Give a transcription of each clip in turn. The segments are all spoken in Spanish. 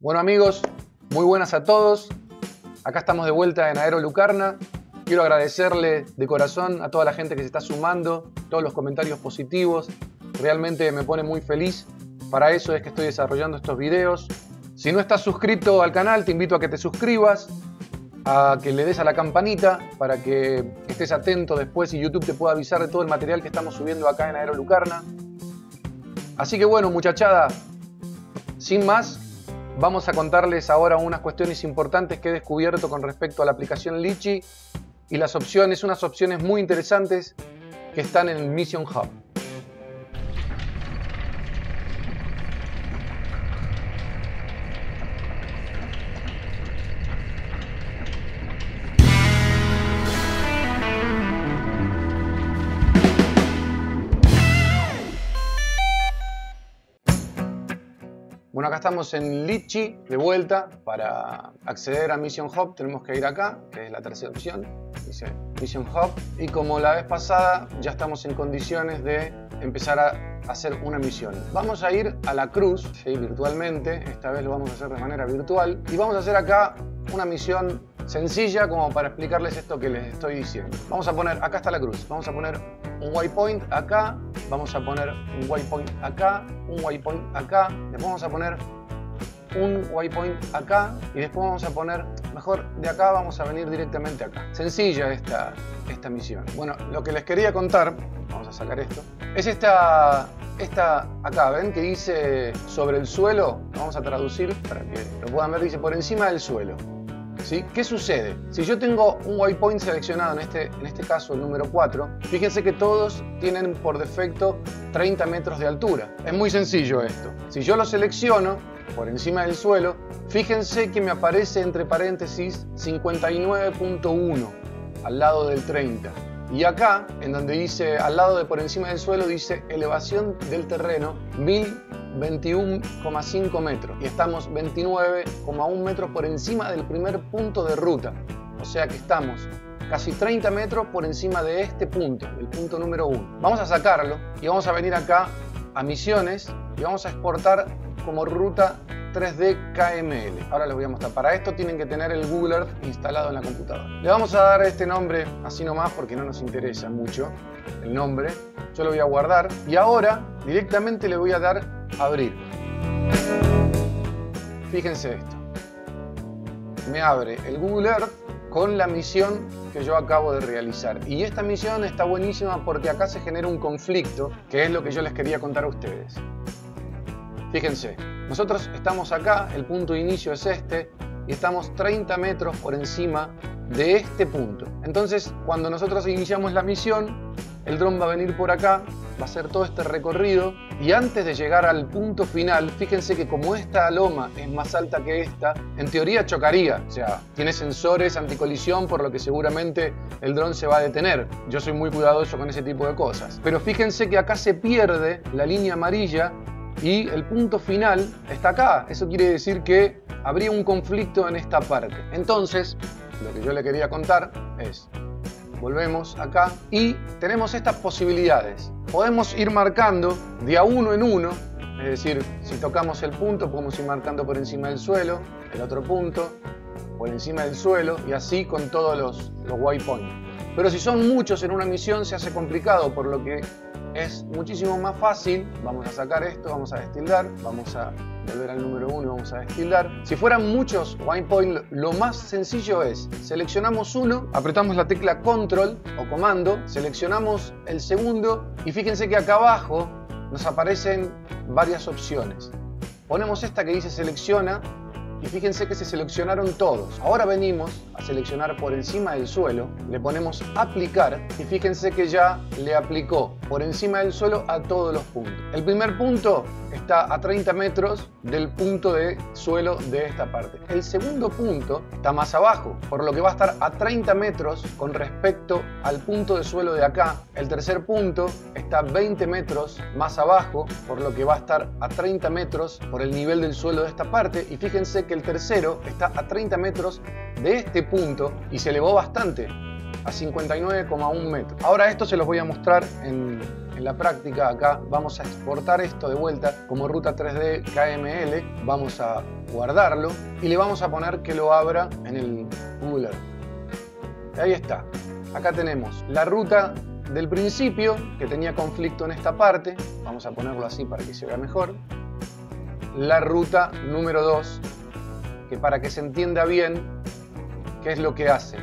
Bueno amigos, muy buenas a todos. Acá estamos de vuelta en Aero Lucarna. Quiero agradecerle de corazón a toda la gente que se está sumando, todos los comentarios positivos. Realmente me pone muy feliz. Para eso es que estoy desarrollando estos videos. Si no estás suscrito al canal, te invito a que te suscribas, a que le des a la campanita para que estés atento después y YouTube te pueda avisar de todo el material que estamos subiendo acá en Aero Lucarna. Así que bueno, muchachada, sin más, Vamos a contarles ahora unas cuestiones importantes que he descubierto con respecto a la aplicación Litchi y las opciones, unas opciones muy interesantes que están en el Mission Hub. Bueno, acá estamos en Litchi de vuelta. Para acceder a Mission Hub tenemos que ir acá, que es la tercera opción. Dice Mission Hub. Y como la vez pasada, ya estamos en condiciones de empezar a hacer una misión. Vamos a ir a la cruz, virtualmente. Esta vez lo vamos a hacer de manera virtual. Y vamos a hacer acá una misión sencilla como para explicarles esto que les estoy diciendo. Vamos a poner, acá está la cruz, vamos a poner un waypoint acá, vamos a poner un waypoint acá, un waypoint acá, después vamos a poner un waypoint acá y después vamos a poner, mejor de acá vamos a venir directamente acá. Sencilla esta, esta misión. Bueno, lo que les quería contar, vamos a sacar esto, es esta, esta acá, ¿ven? Que dice sobre el suelo, vamos a traducir para que lo puedan ver, dice por encima del suelo. ¿Qué sucede? Si yo tengo un waypoint seleccionado, en este, en este caso el número 4, fíjense que todos tienen por defecto 30 metros de altura. Es muy sencillo esto. Si yo lo selecciono por encima del suelo, fíjense que me aparece entre paréntesis 59.1 al lado del 30. Y acá, en donde dice al lado de por encima del suelo, dice elevación del terreno 1021,5 metros. Y estamos 29,1 metros por encima del primer punto de ruta. O sea que estamos casi 30 metros por encima de este punto, el punto número 1. Vamos a sacarlo y vamos a venir acá a misiones y vamos a exportar como ruta 3D KML. Ahora les voy a mostrar. Para esto tienen que tener el Google Earth instalado en la computadora. Le vamos a dar este nombre así nomás porque no nos interesa mucho el nombre. Yo lo voy a guardar y ahora directamente le voy a dar abrir. Fíjense esto. Me abre el Google Earth con la misión que yo acabo de realizar. Y esta misión está buenísima porque acá se genera un conflicto, que es lo que yo les quería contar a ustedes. Fíjense, nosotros estamos acá, el punto de inicio es este, y estamos 30 metros por encima de este punto. Entonces, cuando nosotros iniciamos la misión, el dron va a venir por acá, va a hacer todo este recorrido y antes de llegar al punto final, fíjense que como esta loma es más alta que esta, en teoría chocaría, o sea, tiene sensores anticolisión por lo que seguramente el dron se va a detener. Yo soy muy cuidadoso con ese tipo de cosas. Pero fíjense que acá se pierde la línea amarilla y el punto final está acá. Eso quiere decir que habría un conflicto en esta parte. Entonces, lo que yo le quería contar es, volvemos acá y tenemos estas posibilidades. Podemos ir marcando de a uno en uno, es decir, si tocamos el punto podemos ir marcando por encima del suelo, el otro punto, por encima del suelo y así con todos los, los waypoints. Pero si son muchos en una misión se hace complicado, por lo que es muchísimo más fácil. Vamos a sacar esto, vamos a destildar, vamos a volver al número 1, vamos a destildar. Si fueran muchos wine lo más sencillo es, seleccionamos uno, apretamos la tecla control o comando, seleccionamos el segundo y fíjense que acá abajo nos aparecen varias opciones. Ponemos esta que dice selecciona y fíjense que se seleccionaron todos. Ahora venimos a seleccionar por encima del suelo, le ponemos aplicar y fíjense que ya le aplicó por encima del suelo a todos los puntos. El primer punto está a 30 metros del punto de suelo de esta parte. El segundo punto está más abajo, por lo que va a estar a 30 metros con respecto al punto de suelo de acá. El tercer punto está 20 metros más abajo, por lo que va a estar a 30 metros por el nivel del suelo de esta parte. Y fíjense que el tercero está a 30 metros de este punto y se elevó bastante a 59,1 metros. Ahora esto se los voy a mostrar en, en la práctica. Acá vamos a exportar esto de vuelta como ruta 3D KML. Vamos a guardarlo y le vamos a poner que lo abra en el Google Earth. Ahí está. Acá tenemos la ruta del principio que tenía conflicto en esta parte. Vamos a ponerlo así para que se vea mejor. La ruta número 2 que para que se entienda bien qué es lo que hace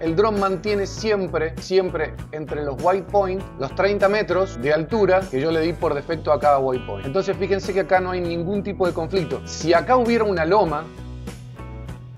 el dron mantiene siempre, siempre entre los waypoint, los 30 metros de altura que yo le di por defecto a cada waypoint. Entonces fíjense que acá no hay ningún tipo de conflicto. Si acá hubiera una loma,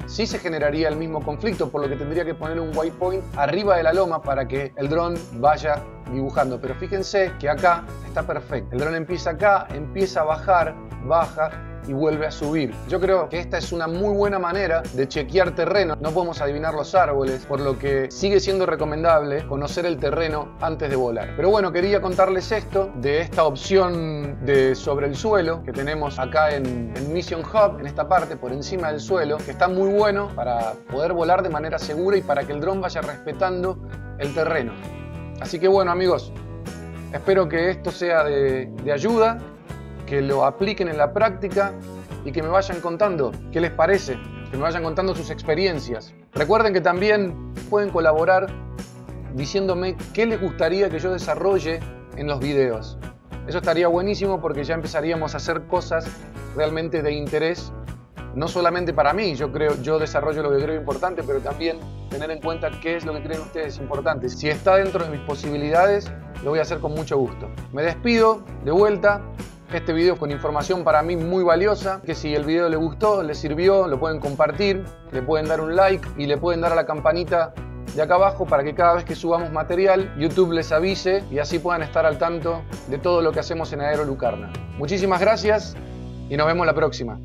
sí se generaría el mismo conflicto, por lo que tendría que poner un waypoint arriba de la loma para que el dron vaya dibujando. Pero fíjense que acá está perfecto. El dron empieza acá, empieza a bajar, baja y vuelve a subir. Yo creo que esta es una muy buena manera de chequear terreno. No podemos adivinar los árboles, por lo que sigue siendo recomendable conocer el terreno antes de volar. Pero bueno, quería contarles esto de esta opción de sobre el suelo que tenemos acá en, Mission Hub, en esta parte, por encima del suelo, que está muy bueno para poder volar de manera segura y para que el dron vaya respetando el terreno. Así que bueno amigos, espero que esto sea de ayuda que lo apliquen en la práctica y que me vayan contando qué les parece, que me vayan contando sus experiencias. Recuerden que también pueden colaborar diciéndome qué les gustaría que yo desarrolle en los videos. Eso estaría buenísimo porque ya empezaríamos a hacer cosas realmente de interés, no solamente para mí, yo creo, yo desarrollo lo que creo importante, pero también tener en cuenta qué es lo que creen ustedes importante. Si está dentro de mis posibilidades, lo voy a hacer con mucho gusto. Me despido de vuelta, este video con información para mí muy valiosa, que si el video les gustó, les sirvió, lo pueden compartir, le pueden dar un like y le pueden dar a la campanita de acá abajo para que cada vez que subamos material, YouTube les avise y así puedan estar al tanto de todo lo que hacemos en Aero Lucarna. Muchísimas gracias y nos vemos la próxima.